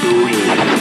Studio.